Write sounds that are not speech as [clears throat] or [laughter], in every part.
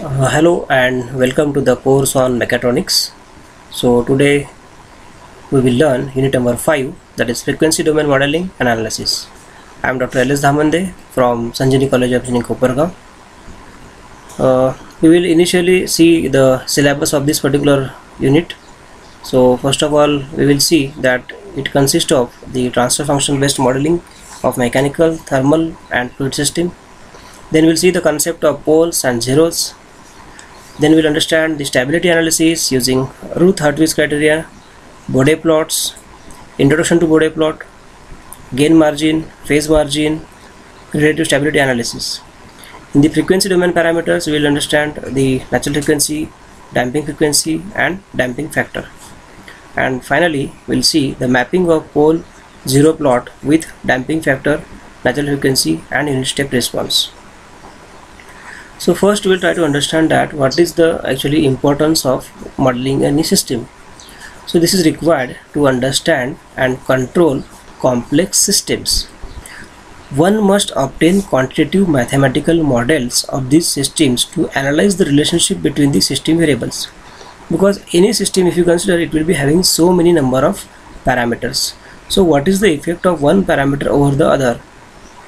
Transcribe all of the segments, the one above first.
Uh, hello and welcome to the course on mechatronics. So today we will learn unit number 5 that is frequency domain modeling and analysis. I am Dr. L.S. Dhamande from Sanjivani College of Engineering Kopargaon. Uh, we will initially see the syllabus of this particular unit. So first of all we will see that it consists of the transfer function based modeling of mechanical, thermal and fluid system. Then we'll see the concept of poles and zeros then we'll understand the stability analysis using Routh-Hurwitz criteria, Bode plots, introduction to Bode plot, gain margin, phase margin, relative stability analysis. In the frequency domain parameters, we will understand the natural frequency, damping frequency and damping factor. And finally, we'll see the mapping of pole zero plot with damping factor, natural frequency and unit step response so first we'll try to understand that what is the actually importance of modeling any system. So this is required to understand and control complex systems. One must obtain quantitative mathematical models of these systems to analyze the relationship between the system variables. Because any system if you consider it will be having so many number of parameters. So what is the effect of one parameter over the other?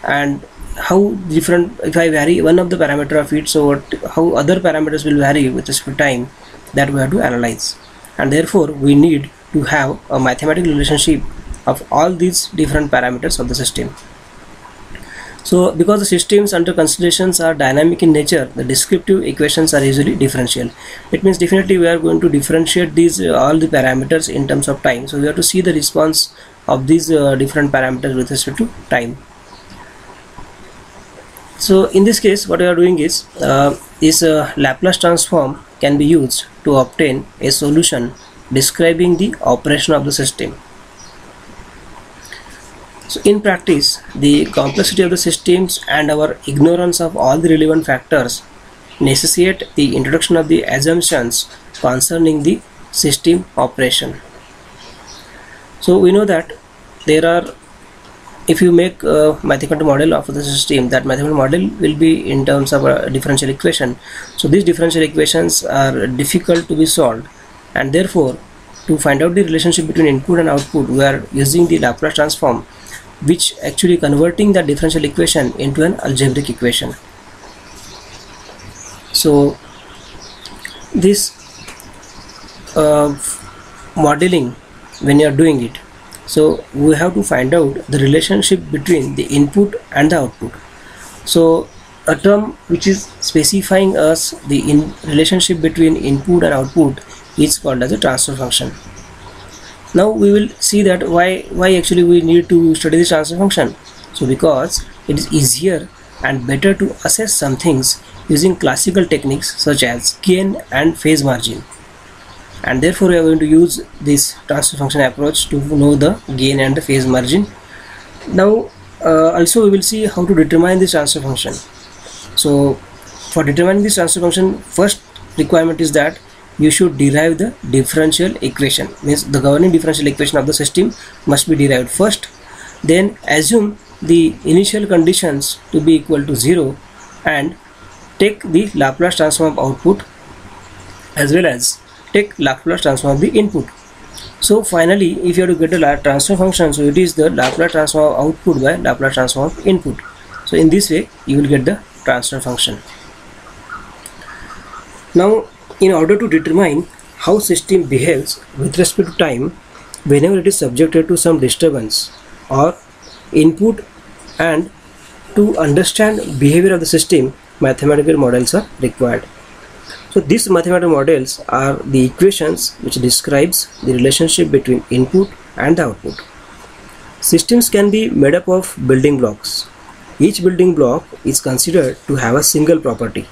And how different if I vary one of the parameter of it so what, how other parameters will vary with respect to time that we have to analyze. And therefore we need to have a mathematical relationship of all these different parameters of the system. So because the systems under considerations are dynamic in nature the descriptive equations are usually differential. It means definitely we are going to differentiate these uh, all the parameters in terms of time. So we have to see the response of these uh, different parameters with respect to time so in this case what we are doing is uh, this uh, Laplace transform can be used to obtain a solution describing the operation of the system. So in practice the complexity of the systems and our ignorance of all the relevant factors necessitate the introduction of the assumptions concerning the system operation. So we know that there are if you make a mathematical model of the system that mathematical model will be in terms of a differential equation. So these differential equations are difficult to be solved and therefore to find out the relationship between input and output we are using the Laplace transform which actually converting the differential equation into an algebraic equation. So this uh, modeling when you are doing it so we have to find out the relationship between the input and the output. So a term which is specifying us the in relationship between input and output is called as a transfer function. Now we will see that why why actually we need to study this transfer function. So because it is easier and better to assess some things using classical techniques such as gain and phase margin and therefore we are going to use this transfer function approach to know the gain and the phase margin. Now uh, also we will see how to determine this transfer function. So for determining this transfer function first requirement is that you should derive the differential equation. Means the governing differential equation of the system must be derived first. Then assume the initial conditions to be equal to 0 and take the Laplace transform of output as well as take Laplace transform of the input. So finally, if you have to get a transfer function, so it is the Laplace transform of output by Laplace transform of input. So in this way, you will get the transfer function. Now, in order to determine how system behaves with respect to time, whenever it is subjected to some disturbance or input and to understand behavior of the system, mathematical models are required. So these mathematical models are the equations which describes the relationship between input and the output. Systems can be made up of building blocks. Each building block is considered to have a single property.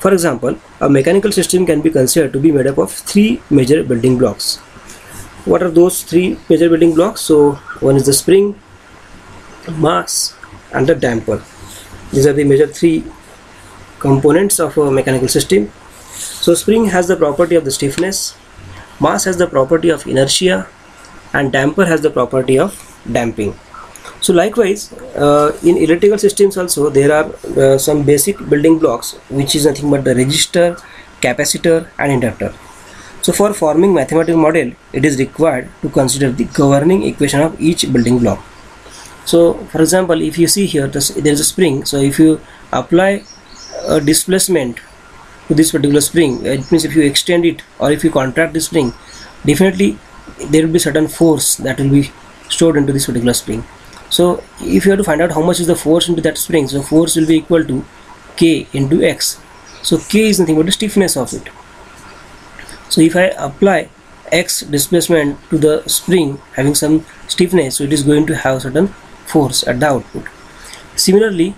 For example, a mechanical system can be considered to be made up of three major building blocks. What are those three major building blocks? So one is the spring, mass and the damper. These are the major three components of a mechanical system. So spring has the property of the stiffness, mass has the property of inertia and damper has the property of damping. so likewise uh, in electrical systems also there are uh, some basic building blocks which is nothing but the resistor capacitor and inductor so for forming mathematical model it is required to consider the governing equation of each building block so for example if you see here this, there is a spring so if you apply a displacement to this particular spring uh, it means if you extend it or if you contract the spring definitely there will be certain force that will be stored into this particular spring. So if you have to find out how much is the force into that spring so force will be equal to k into x. So k is nothing but the stiffness of it. So if I apply x displacement to the spring having some stiffness so it is going to have certain force at the output. Similarly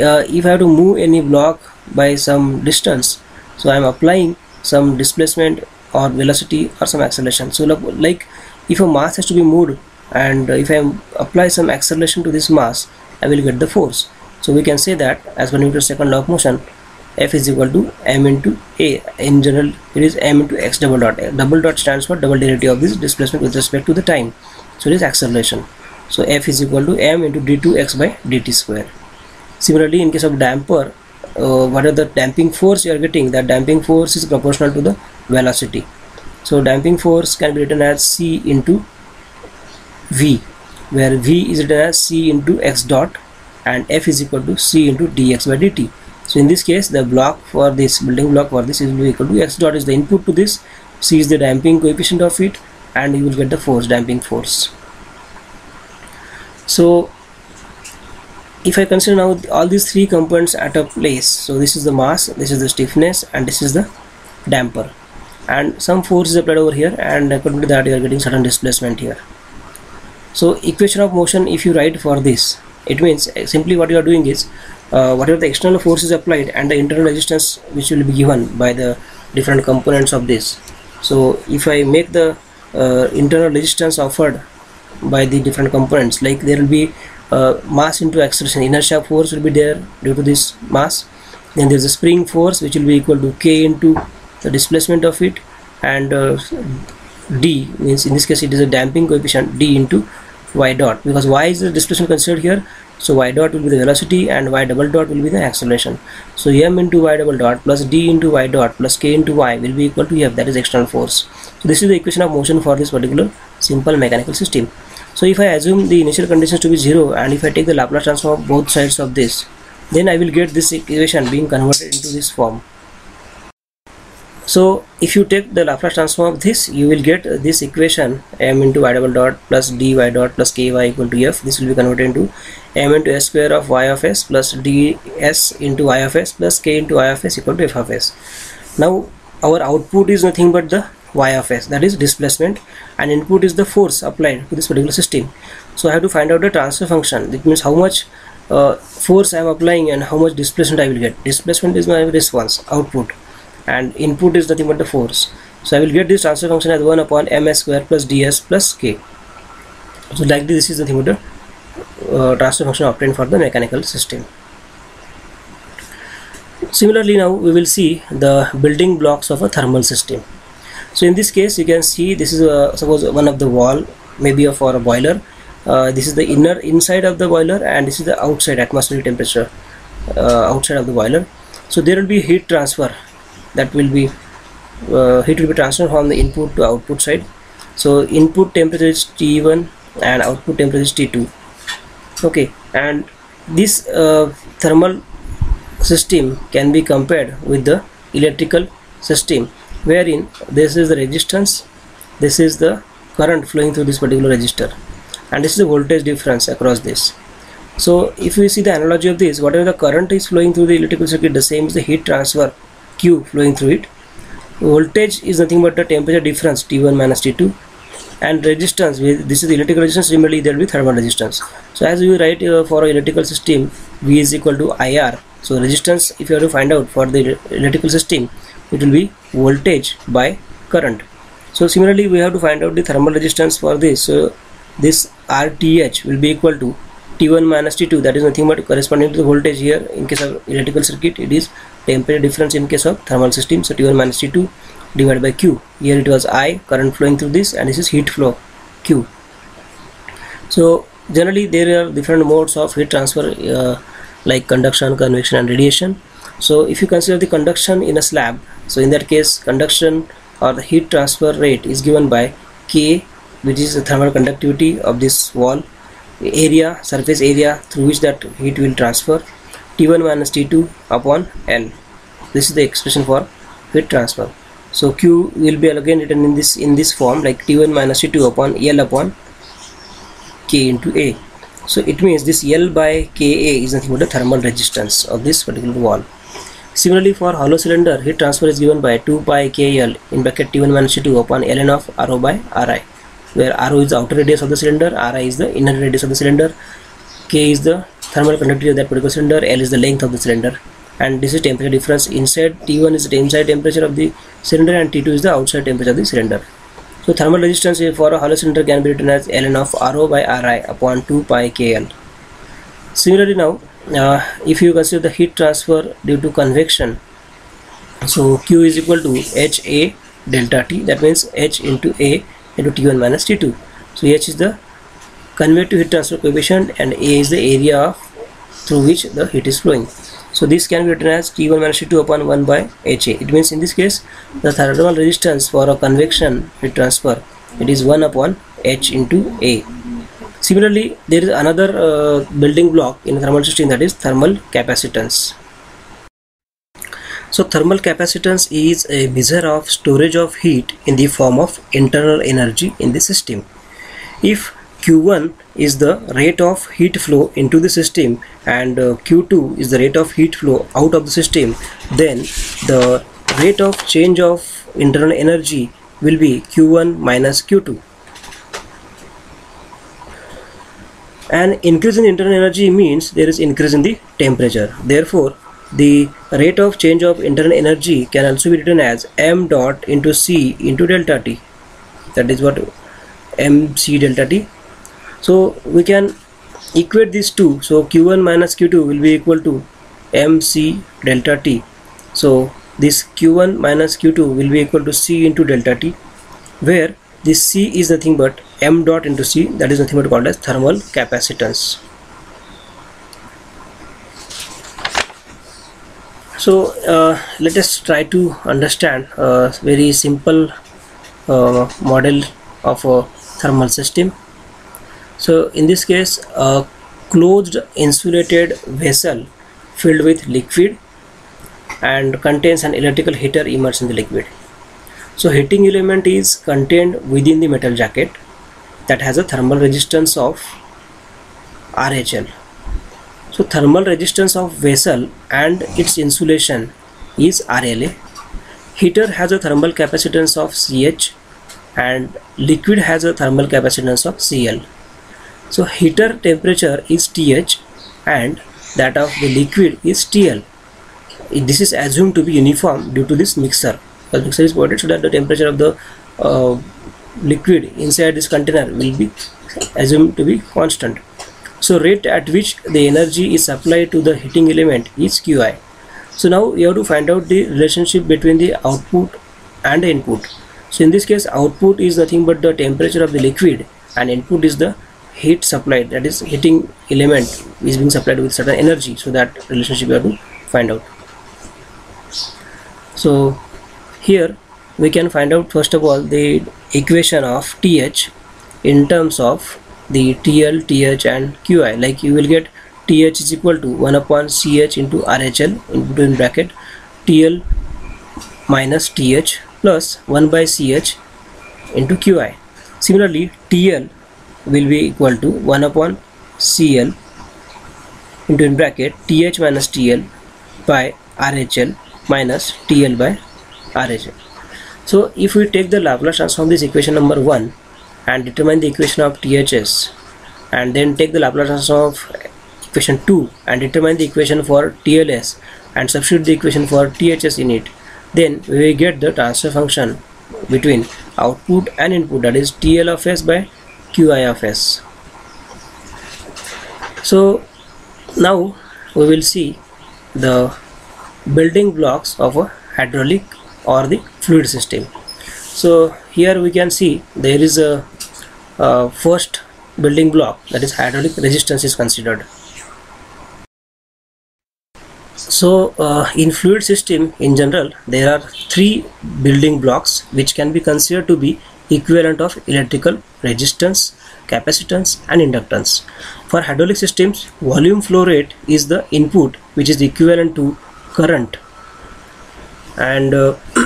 uh, if I have to move any block by some distance so I am applying some displacement or velocity or some acceleration. So like if a mass has to be moved and if I apply some acceleration to this mass I will get the force. So we can say that as per Newton's second law of motion F is equal to m into a. In general it is m into x double dot. Double dot stands for double derivative of this displacement with respect to the time. So it is acceleration. So F is equal to m into d2x by dt square similarly in case of damper uh, whatever the damping force you are getting? That damping force is proportional to the velocity. So damping force can be written as c into v where v is written as c into x dot and f is equal to c into dx by dt. So in this case the block for this building block for this is equal to x dot is the input to this. C is the damping coefficient of it and you will get the force damping force. So if I consider now all these three components at a place so this is the mass this is the stiffness and this is the damper. And some force is applied over here and according to that you are getting certain displacement here. So equation of motion if you write for this it means uh, simply what you are doing is uh, whatever the external force is applied and the internal resistance which will be given by the different components of this. So if I make the uh, internal resistance offered by the different components like there will be uh, mass into acceleration inertia force will be there due to this mass. Then there's a spring force which will be equal to k into the displacement of it and uh, d means in this case it is a damping coefficient d into y dot. Because y is the displacement considered here so y dot will be the velocity and y double dot will be the acceleration. So m into y double dot plus d into y dot plus k into y will be equal to f that is external force. So this is the equation of motion for this particular simple mechanical system so if I assume the initial conditions to be 0 and if I take the Laplace transform of both sides of this then I will get this equation being converted into this form. So if you take the Laplace transform of this you will get this equation m into y double dot plus dy dot plus ky equal to f. This will be converted into m into s square of y of s plus ds into y of s plus k into y of s equal to f of s. Now our output is nothing but the y of s that is displacement and input is the force applied to this particular system. So I have to find out the transfer function. That means how much uh, force I am applying and how much displacement I will get. Displacement is my response output and input is nothing but the force. So I will get this transfer function as 1 upon ms square plus ds plus k. So like this, is nothing but the uh, transfer function obtained for the mechanical system. Similarly now we will see the building blocks of a thermal system so in this case you can see this is a, suppose one of the wall maybe for a boiler. Uh, this is the inner inside of the boiler and this is the outside atmospheric temperature uh, outside of the boiler. So there will be heat transfer that will be uh, heat will be transferred from the input to output side. So input temperature is T1 and output temperature is T2 okay and this uh, thermal system can be compared with the electrical system wherein this is the resistance this is the current flowing through this particular resistor and this is the voltage difference across this. So if we see the analogy of this whatever the current is flowing through the electrical circuit the same is the heat transfer Q flowing through it. Voltage is nothing but the temperature difference T1 minus T2 and resistance with this is the electrical resistance similarly there will be thermal resistance. So as we write uh, for electrical system v is equal to ir so resistance if you have to find out for the electrical system it will be voltage by current. So similarly we have to find out the thermal resistance for this. So this rth will be equal to t1 minus t2 that is nothing but corresponding to the voltage here. In case of electrical circuit it is temperature difference in case of thermal system. So T1 minus T2 divided by Q. Here it was I current flowing through this and this is heat flow Q. So generally there are different modes of heat transfer uh, like conduction convection and radiation so if you consider the conduction in a slab so in that case conduction or the heat transfer rate is given by K which is the thermal conductivity of this wall area surface area through which that heat will transfer T1 minus T2 upon L. This is the expression for heat transfer. So Q will be again written in this in this form like T1 minus T2 upon L upon K into A. So it means this L by Ka is nothing but the thermal resistance of this particular wall Similarly, for hollow cylinder, heat transfer is given by 2 pi KL in bracket T1 minus T2 upon ln of Rho by Ri, where Rho is the outer radius of the cylinder, Ri is the inner radius of the cylinder, K is the thermal conductivity of that particular cylinder, L is the length of the cylinder, and this is temperature difference inside T1 is the inside temperature of the cylinder and T2 is the outside temperature of the cylinder. So thermal resistance for a hollow cylinder can be written as ln of Rho by Ri upon 2 pi KL. Similarly now uh, if you consider the heat transfer due to convection so q is equal to h a delta t that means h into a into t1 minus t2 so h is the convective heat transfer coefficient and a is the area of through which the heat is flowing. So this can be written as t1 minus t2 upon 1 by ha it means in this case the thermal resistance for a convection heat transfer it is 1 upon h into a Similarly, there is another uh, building block in thermal system that is thermal capacitance. So thermal capacitance is a measure of storage of heat in the form of internal energy in the system. If Q1 is the rate of heat flow into the system and uh, Q2 is the rate of heat flow out of the system, then the rate of change of internal energy will be Q1 minus Q2. And increase in internal energy means there is increase in the temperature. Therefore the rate of change of internal energy can also be written as m dot into c into delta t. That is what mc delta t. So we can equate these two. So q1 minus q2 will be equal to mc delta t. So this q1 minus q2 will be equal to c into delta t where this c is nothing but m dot into c that is nothing but called as thermal capacitance. So uh, let us try to understand a very simple uh, model of a thermal system. So in this case a closed insulated vessel filled with liquid and contains an electrical heater immersed in the liquid. So heating element is contained within the metal jacket that has a thermal resistance of RHL. So thermal resistance of vessel and its insulation is RLA. Heater has a thermal capacitance of CH and liquid has a thermal capacitance of Cl. So heater temperature is TH and that of the liquid is TL. This is assumed to be uniform due to this mixer the mixer is provided so that the temperature of the uh, liquid inside this container will be assumed to be constant. So rate at which the energy is supplied to the heating element is qi. So now you have to find out the relationship between the output and input. So in this case output is nothing but the temperature of the liquid and input is the heat supplied that is heating element is being supplied with certain energy. So that relationship you have to find out. So here we can find out first of all the equation of th in terms of the TL, TH and QI like you will get TH is equal to 1 upon CH into RHL in between bracket TL minus TH plus 1 by CH into QI. Similarly TL will be equal to 1 upon CL into in bracket TH minus TL by RHL minus TL by RHL. So if we take the Laplace transform this equation number 1 and determine the equation of THS and then take the Laplace transform of equation 2 and determine the equation for TLS and substitute the equation for THS in it then we will get the transfer function between output and input that is TL of S by QI of S. So now we will see the building blocks of a hydraulic or the fluid system. So here we can see there is a uh, first building block that is hydraulic resistance is considered. So uh, in fluid system in general there are three building blocks which can be considered to be equivalent of electrical resistance capacitance and inductance. For hydraulic systems volume flow rate is the input which is equivalent to current and uh, [clears throat]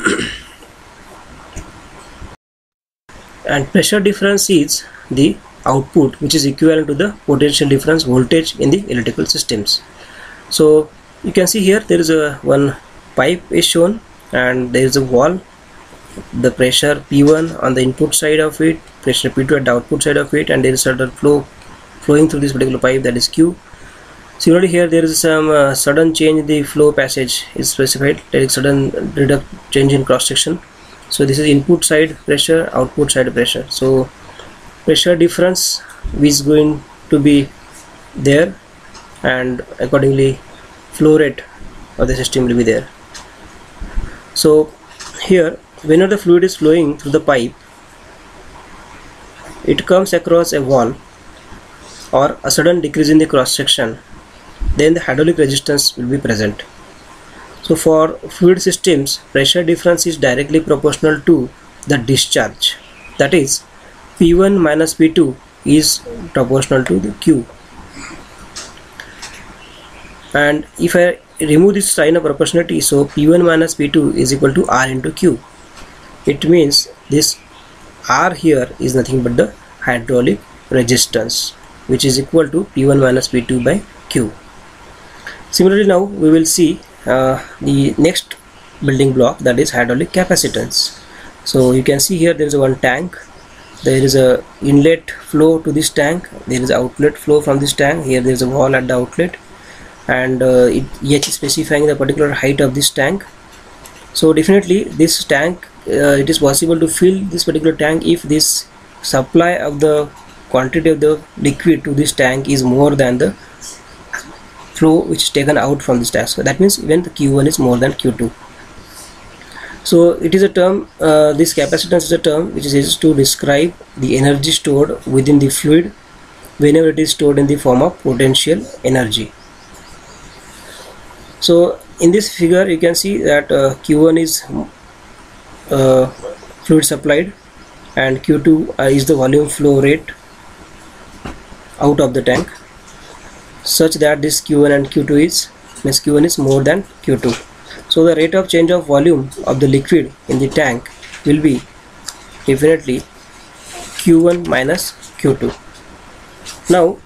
and pressure difference is the output which is equivalent to the potential difference voltage in the electrical systems. So you can see here there is a one pipe is shown and there is a wall. The pressure P1 on the input side of it pressure P2 at the output side of it and there is certain flow flowing through this particular pipe that is Q similarly here there is some uh, sudden change in the flow passage is specified there is sudden reduct change in cross section so this is input side pressure output side pressure. So pressure difference is going to be there and accordingly flow rate of the system will be there. So here whenever the fluid is flowing through the pipe it comes across a wall or a sudden decrease in the cross section then the hydraulic resistance will be present. So for fluid systems pressure difference is directly proportional to the discharge. That is P1 minus P2 is proportional to the Q. And if I remove this sign of proportionality so P1 minus P2 is equal to R into Q. It means this R here is nothing but the hydraulic resistance which is equal to P1 minus P2 by Q similarly now we will see uh, the next building block that is hydraulic capacitance. So you can see here there is one tank. There is a inlet flow to this tank. There is outlet flow from this tank. Here there is a wall at the outlet. And uh, it H is specifying the particular height of this tank. So definitely this tank uh, it is possible to fill this particular tank if this supply of the quantity of the liquid to this tank is more than the flow which is taken out from this tank so that means when the q1 is more than q2 so it is a term uh, this capacitance is a term which is used to describe the energy stored within the fluid whenever it is stored in the form of potential energy. So in this figure you can see that uh, q1 is uh, fluid supplied and q2 uh, is the volume flow rate out of the tank such that this q1 and q2 is. Means q1 is more than q2 so the rate of change of volume of the liquid in the tank will be definitely q1 minus q2 now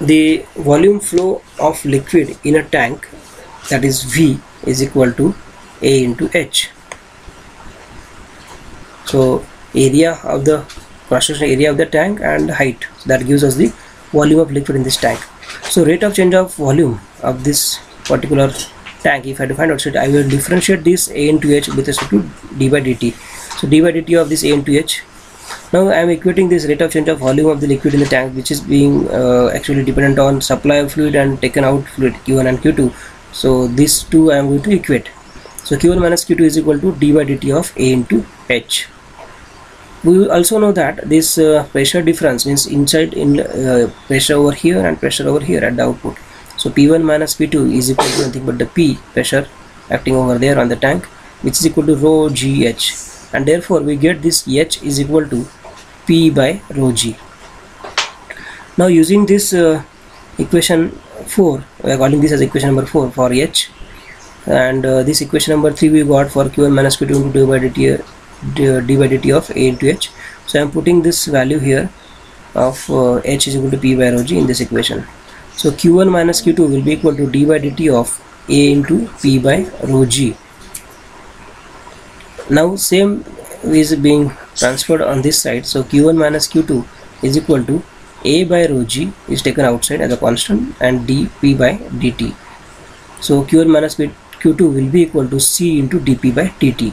the volume flow of liquid in a tank that is V is equal to A into H. So area of the cross-section area of the tank and height that gives us the volume of liquid in this tank. So rate of change of volume of this particular tank if I define out I will differentiate this A into H with respect to d by dt so d by dt of this A into H. Now I am equating this rate of change of volume of the liquid in the tank which is being uh, actually dependent on supply of fluid and taken out fluid Q1 and Q2 so these two I am going to equate. So Q1 minus Q2 is equal to d by dt of A into H we also know that this uh, pressure difference means inside in uh, pressure over here and pressure over here at the output. So P1 minus P2 is equal to nothing but the P pressure acting over there on the tank which is equal to rho GH and therefore we get this H is equal to P by rho G. Now using this uh, equation 4, we are calling this as equation number 4 for H. And uh, this equation number 3 we got for Q1 minus Q2 into d by dt, d by dt of A into H. So I am putting this value here of uh, H is equal to P by rho G in this equation. So Q1 minus Q2 will be equal to d by dt of A into P by rho G now same is being transferred on this side so q1 minus q2 is equal to a by rho g is taken outside as a constant and dp by dt so q1 minus q2 will be equal to c into dp by dt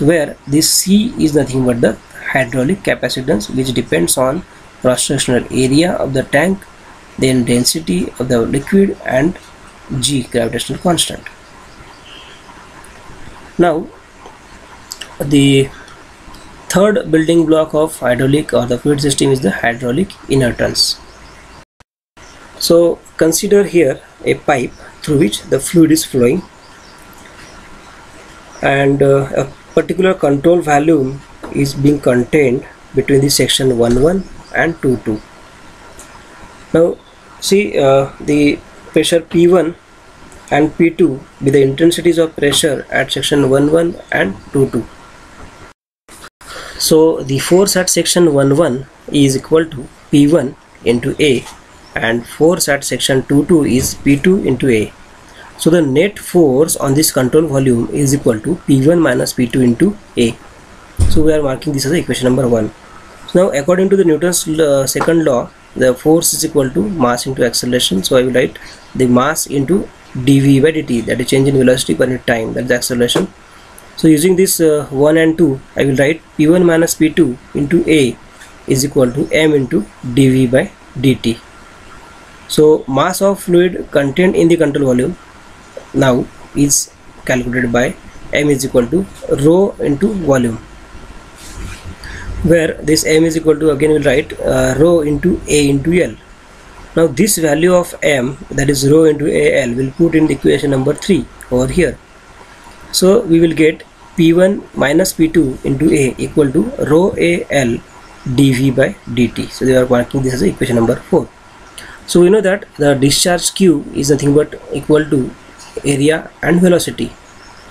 where this c is nothing but the hydraulic capacitance which depends on cross-sectional area of the tank then density of the liquid and g gravitational constant. Now the third building block of hydraulic or the fluid system is the hydraulic inertance so consider here a pipe through which the fluid is flowing and uh, a particular control volume is being contained between the section 11 and 22 now see uh, the pressure P1 and P2 with the intensities of pressure at section 11 and 22 so the force at section 11 is equal to P1 into A and force at section 22 is P2 into A. So the net force on this control volume is equal to P1 minus P2 into A. So we are marking this as equation number 1. So now according to the Newton's uh, second law, the force is equal to mass into acceleration. So I will write the mass into dv by dt that is change in velocity per unit time that is acceleration. So using this uh, 1 and 2 I will write p1 minus p2 into a is equal to m into dv by dt. So mass of fluid contained in the control volume now is calculated by m is equal to rho into volume where this m is equal to again we'll write uh, rho into a into l. Now this value of m that is rho into al will put in the equation number 3 over here. So we will get p1 minus p2 into a equal to rho al dv by dt. So they are marking this as equation number 4 so we know that the discharge q is nothing but equal to area and velocity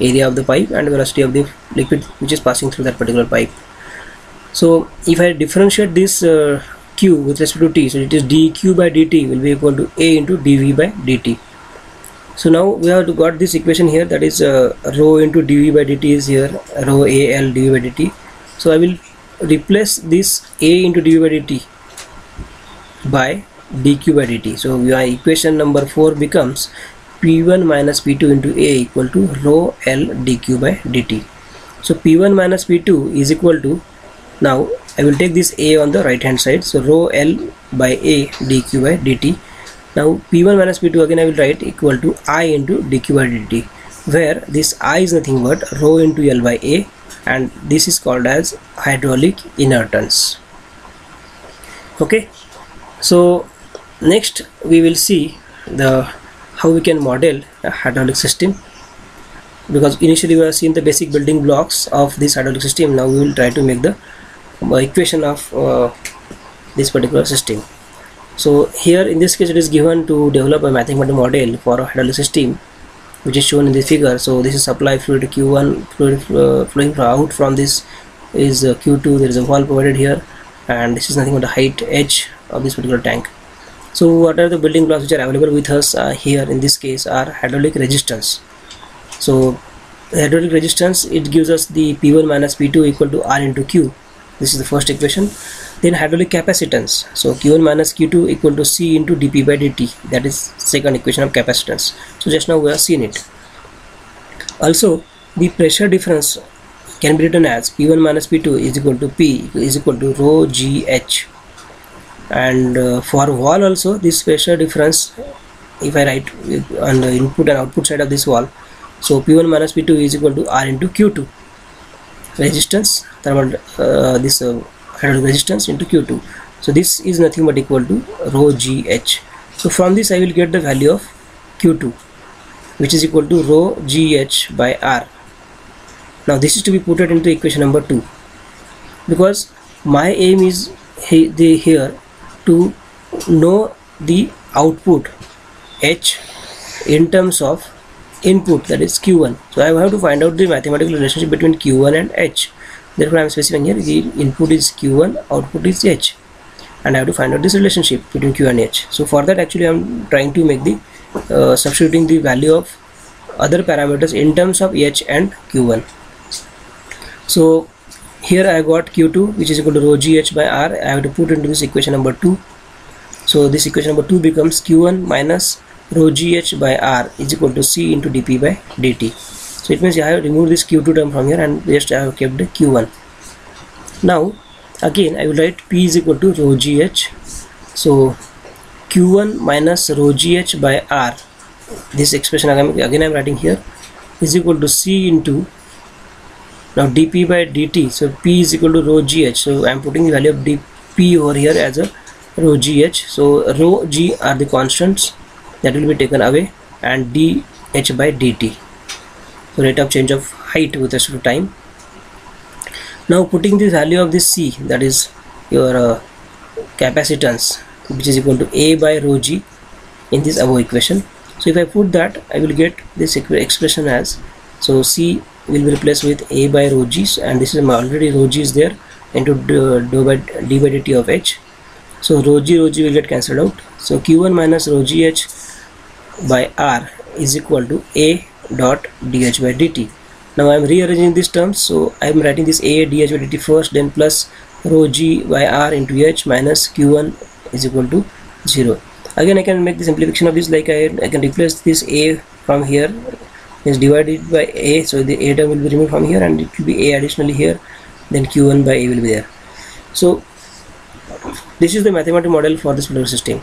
area of the pipe and velocity of the liquid which is passing through that particular pipe. So if I differentiate this uh, q with respect to t so it is dq by dt will be equal to a into dv by dt. So now we have got this equation here that is uh, rho into dv by dt is here rho al dv by dt. So I will replace this a into dv by dt by dq by dt. So my equation number 4 becomes p1 minus p2 into a equal to rho l dq by dt. So p1 minus p2 is equal to now I will take this a on the right hand side. So rho l by a dq by dt. Now p1 minus p2 again I will write equal to i into dq by dt where this i is nothing but rho into l by a and this is called as hydraulic inertance okay? So next we will see the how we can model a hydraulic system. Because initially we have seen the basic building blocks of this hydraulic system. Now we will try to make the uh, equation of uh, this particular system. So here in this case it is given to develop a mathematical model for a hydraulic system which is shown in the figure. So this is supply fluid q1 fluid uh, flowing out from this is uh, q2 there is a wall provided here. And this is nothing but the height edge of this particular tank so what are the building blocks which are available with us uh, here in this case are hydraulic resistance. So hydraulic resistance it gives us the p1 minus p2 equal to r into q. This is the first equation. Then hydraulic capacitance. So q1 minus q2 equal to c into dp by dt. That is second equation of capacitance. So just now we have seen it. Also the pressure difference can be written as p1 minus p2 is equal to p is equal to rho gh and uh, for wall also this pressure difference if I write on the input and output side of this wall so P1 minus P2 is equal to R into Q2 resistance thermal uh, this uh, resistance into Q2 so this is nothing but equal to rho GH so from this I will get the value of Q2 which is equal to rho GH by R. Now this is to be put into equation number 2 because my aim is he, the here to know the output H in terms of input that is Q1 so I have to find out the mathematical relationship between Q1 and H. Therefore I am specifying here the input is Q1 output is H. And I have to find out this relationship between Q and H. So for that actually I am trying to make the uh, substituting the value of other parameters in terms of H and Q1 so here I got Q2 which is equal to rho GH by R. I have to put into this equation number 2 so this equation number 2 becomes Q1 minus rho GH by R is equal to C into dP by dt. So it means I have removed this Q2 term from here and just I have kept the Q1 now again I will write P is equal to rho GH so Q1 minus rho GH by R this expression again, again I am writing here is equal to C into now dp by dt so p is equal to rho gh so i'm putting the value of dp over here as a rho gh so rho g are the constants that will be taken away and dh by dt. So rate of change of height with respect to time. Now putting the value of this c that is your uh, capacitance which is equal to a by rho g in this above equation. So if I put that I will get this expression as so C will be replaced with A by rho g and this is already rho g is there into d, by d by dt of h. So rho g rho g will get cancelled out. So q1 minus rho g h by r is equal to A dot dh by dt now I am rearranging these terms. So I am writing this A dh by dt first then plus rho g by r into h minus q1 is equal to 0 again I can make the simplification of this like I, I can replace this a from here is divided by a so the a term will be removed from here and it will be a additionally here then q1 by a will be there. So this is the mathematical model for this particular system.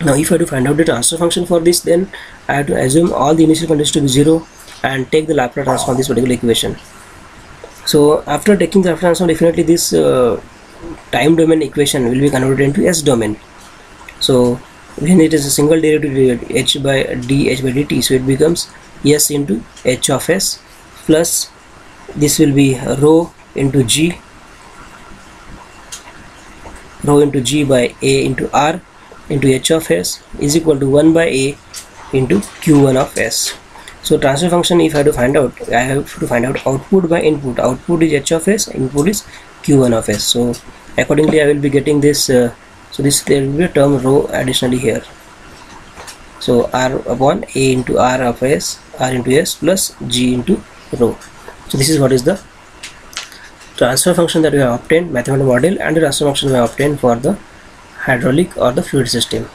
Now if I have to find out the transfer function for this then I have to assume all the initial conditions to be 0 and take the Laplace transform this particular equation. So after taking the Laplace transform definitely this uh, time domain equation will be converted into S domain. So when it is a single derivative h by dh by dt so it becomes s into h of s plus this will be rho into g rho into g by a into r into h of s is equal to 1 by a into q1 of s. So transfer function if I have to find out I have to find out output by input. Output is h of s input is q1 of s. So accordingly I will be getting this uh, so this there will be a term rho additionally here so r upon a into r of s r into s plus g into rho. So this is what is the transfer function that we have obtained mathematical model and the transfer function we have obtained for the hydraulic or the fluid system.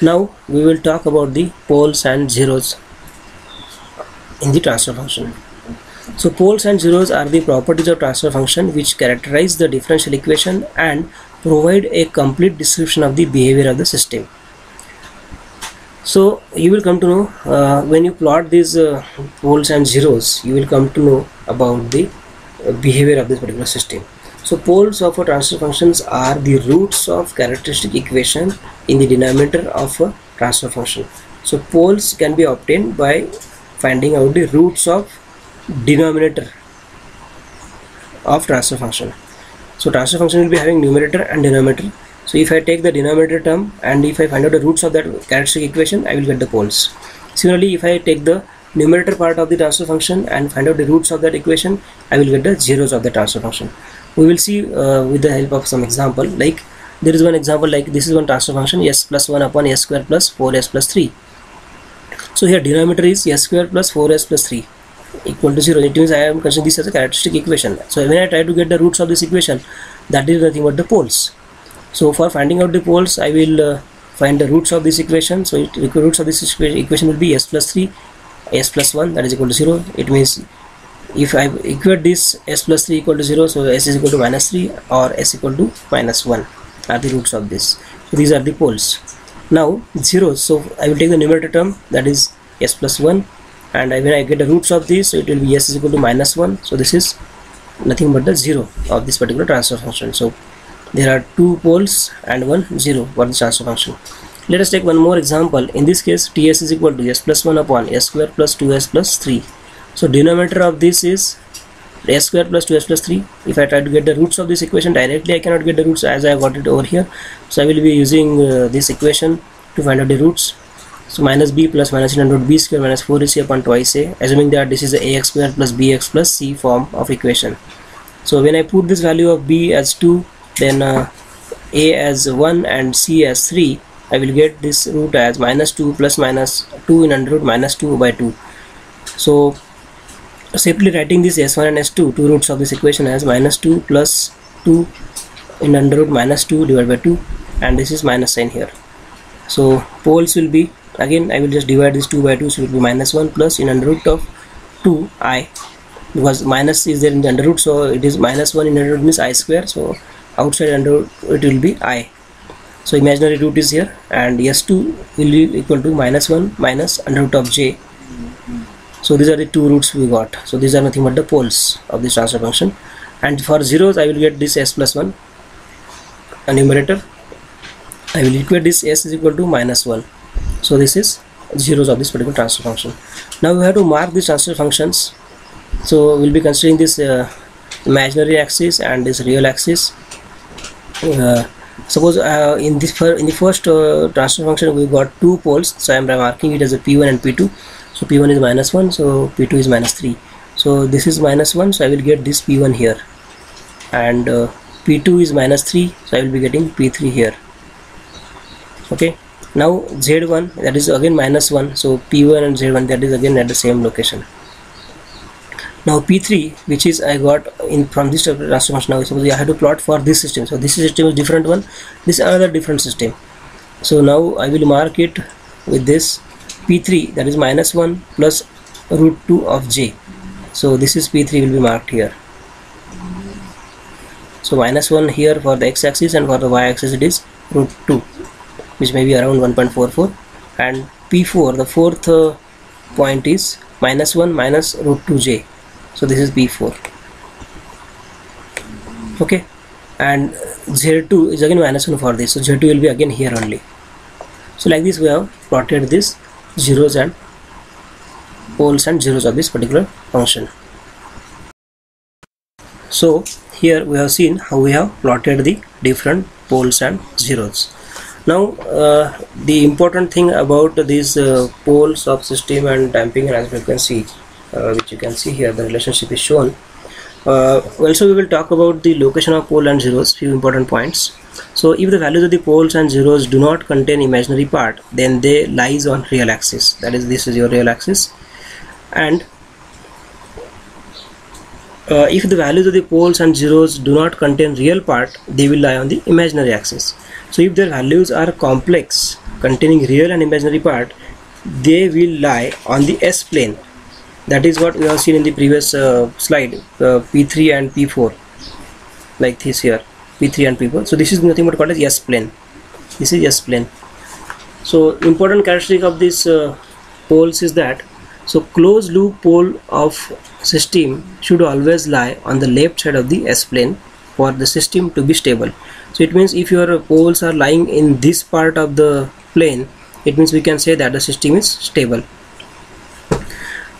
Now we will talk about the poles and zeros in the transfer function. So poles and zeros are the properties of transfer function which characterize the differential equation and provide a complete description of the behavior of the system so you will come to know uh, when you plot these uh, poles and zeros you will come to know about the uh, behavior of this particular system. So poles of a transfer functions are the roots of characteristic equation in the denominator of a transfer function. So poles can be obtained by finding out the roots of denominator of transfer function. So transfer function will be having numerator and denominator so if I take the denominator term and if I find out the roots of that characteristic equation I will get the poles. Similarly if I take the numerator part of the transfer function and find out the roots of that equation I will get the zeros of the transfer function. We will see uh, with the help of some example like there is one example like this is one transfer function s plus 1 upon s square plus 4s plus 3 so here denominator is s square plus 4s plus 3 equal to 0 it means I am considering this as a characteristic equation. So when I try to get the roots of this equation that is nothing but the poles so for finding out the poles I will uh, find the roots of this equation. So it, the roots of this equation will be s plus 3 s plus 1 that is equal to 0 it means if I equate this s plus 3 equal to 0 so s is equal to minus 3 or s equal to minus 1 are the roots of this. So these are the poles. Now 0 so I will take the numerator term that is s plus 1 and when I get the roots of this so it will be s is equal to minus 1 so this is nothing but the 0 of this particular transfer function. So there are two poles and one zero for the transfer function let us take one more example. In this case ts is equal to s plus 1 upon s square plus 2s plus 3 so denominator of this is s square plus 2s plus 3 if I try to get the roots of this equation directly I cannot get the roots as I got it over here. So I will be using uh, this equation to find out the roots. So minus b plus minus root b square minus 4ac upon twice a assuming that this is ax square plus bx plus c form of equation. So when I put this value of b as 2 then uh, a as 1 and c as 3 I will get this root as minus 2 plus minus 2 in under root minus 2 by 2. So simply writing this s1 and s2 two roots of this equation as minus 2 plus 2 in under root minus 2 divided by 2 and this is minus sign here. So poles will be again I will just divide this 2 by 2 so it will be minus 1 plus in under root of 2 i because minus is there in the under root so it is minus 1 in under root means i square so outside root it will be i. So imaginary root is here and s2 will be equal to minus 1 minus under root of j. So these are the two roots we got. So these are nothing but the poles of this transfer function. And for zeros I will get this s plus 1 a numerator. I will equate this s is equal to minus 1 so this is zeros of this particular transfer function. Now we have to mark these transfer functions. So we'll be considering this uh, imaginary axis and this real axis uh, suppose uh, in this in the first uh, transfer function we got two poles. So I'm marking it as a p1 and p2 so p1 is minus 1 so p2 is minus 3 so this is minus 1 so I will get this p1 here. And uh, p2 is minus 3 so I will be getting p3 here. Okay? Now z1 that is again minus 1 so p1 and z1 that is again at the same location now p3 which is i got in from this transfer function now suppose i have to plot for this system. So this system is different one. This is another different system. So now i will mark it with this p3 that is minus 1 plus root 2 of j. So this is p3 will be marked here. So minus 1 here for the x-axis and for the y-axis it is root 2 which may be around 1.44 and p4 the fourth uh, point is minus 1 minus root 2j so this is p4 okay. And z2 is again minus 1 for this. So z2 will be again here only. So like this we have plotted this zeros and poles and zeros of this particular function. So here we have seen how we have plotted the different poles and zeros. Now uh, the important thing about these uh, poles of system and damping and frequency which you can see here the relationship is shown. Uh, also we will talk about the location of pole and zeros few important points. So if the values of the poles and zeros do not contain imaginary part then they lies on real axis. That is this is your real axis. And uh, if the values of the poles and zeros do not contain real part they will lie on the imaginary axis. So if their values are complex containing real and imaginary part they will lie on the s plane that is what we have seen in the previous uh, slide uh, p3 and p4 like this here p3 and p4 so this is nothing but called as s plane. This is s plane. So important characteristic of this uh, poles is that so closed loop pole of system should always lie on the left side of the s plane for the system to be stable. So it means if your poles are lying in this part of the plane it means we can say that the system is stable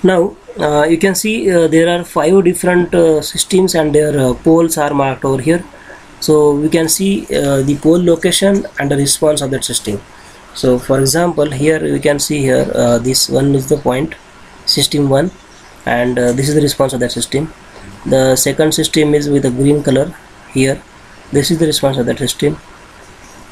now uh, you can see uh, there are five different uh, systems and their uh, poles are marked over here. So we can see uh, the pole location and the response of that system. So for example here we can see here uh, this one is the point system 1 and this is the response of that system. The second system is with a green color here. This is the response of that system.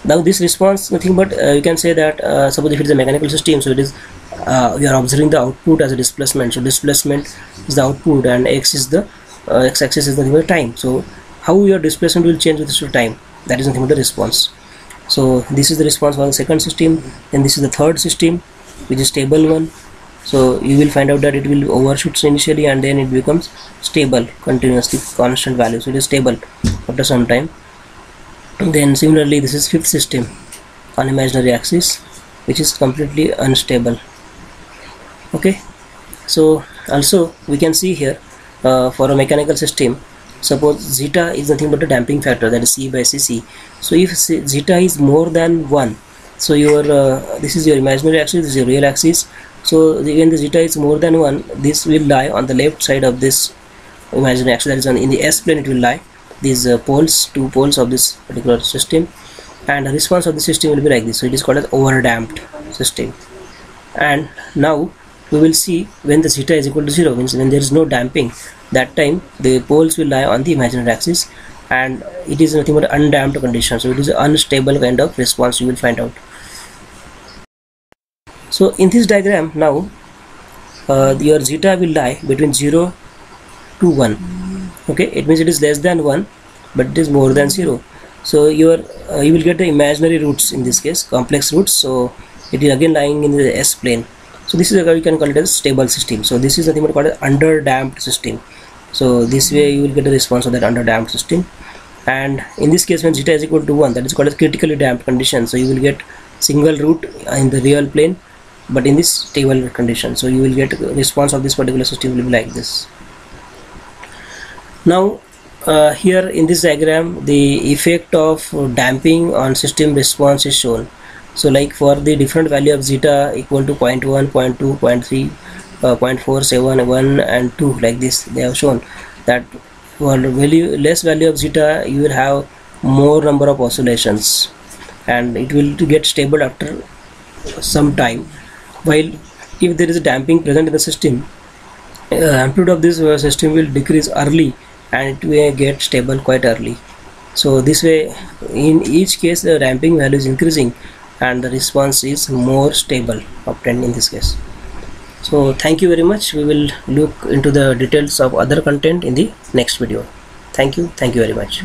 Now this response nothing but you can say that suppose if it is a mechanical system so it is uh, we are observing the output as a displacement. So displacement is the output and x is the uh, x-axis is the time. So how your displacement will change with respect time? That is nothing but the response. So this is the response for the second system. And this is the third system which is stable one. So you will find out that it will overshoot initially and then it becomes stable continuously constant value. So it is stable after some time. Then similarly this is fifth system on imaginary axis which is completely unstable okay? So also we can see here uh, for a mechanical system suppose zeta is nothing but a damping factor that is c by cc so if zeta is more than 1 so your uh, this is your imaginary axis this is your real axis. So when the zeta is more than 1 this will lie on the left side of this imaginary axis that is on in the s plane it will lie. These uh, poles two poles of this particular system and the response of the system will be like this. So it is called as overdamped system. And now we will see when the zeta is equal to 0 means when there is no damping that time the poles will lie on the imaginary axis and it is nothing but undamped condition. So it is unstable kind of response you will find out. So in this diagram now uh, your zeta will lie between 0 to 1 okay? It means it is less than 1 but it is more than 0 so your uh, you will get the imaginary roots in this case complex roots. So it is again lying in the s plane so this is a you can call it as stable system. So this is nothing but called as under damped system. So this way you will get a response of that under damped system. And in this case when zeta is equal to 1 that is called as critically damped condition. So you will get single root in the real plane but in this stable condition. So you will get response of this particular system will be like this. Now uh, here in this diagram the effect of damping on system response is shown so like for the different value of zeta equal to 0 0.1 0 0.2 0.3 uh, 0.4 7 1 and 2 like this they have shown that for value less value of zeta you will have more number of oscillations and it will get stable after some time. While if there is a damping present in the system uh, amplitude of this uh, system will decrease early and it will get stable quite early. So this way in each case the damping value is increasing and the response is more stable obtained in this case. So thank you very much. We will look into the details of other content in the next video. Thank you. Thank you very much